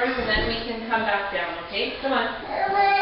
and then we can come back down, okay? Come on.